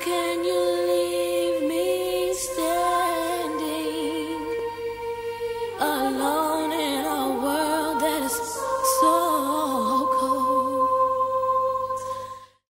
can you leave me standing alone?